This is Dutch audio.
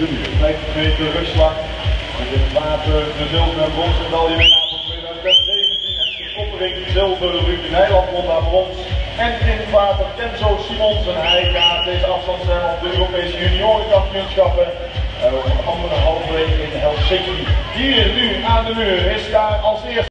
de muur. 50 meter rugslag. En in het water de zilveren en bronzen medaille winnaar van 2017. En de koppering zilver Ruud Nijland won daar brons. En in het water Kenzo Simons en hij gaat deze afstand zijn op de Europese juniorenkampioenschappen. Uh, eh, op een andere halve week in Helsinki. Hier nu aan de muur is daar als eerste.